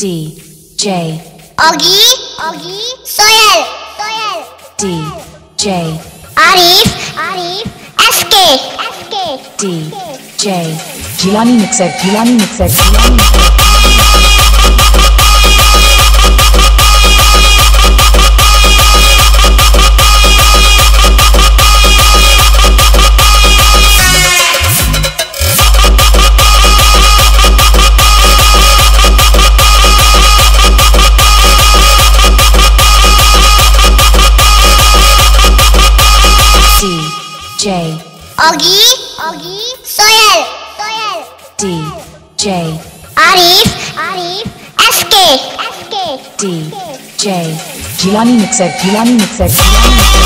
DJ Augie Ogi, Soyal Soyel, DJ Arif, Arif, SK, SK, DJ Gilani Mixer Gilani Mixer Gilani Mixer DJ Ogi, Ogi, Soyel, Soyel, DJ Arif, Arif, SK, SK, DJ Gilani Mixer Gilani Mixer Gilani Mixer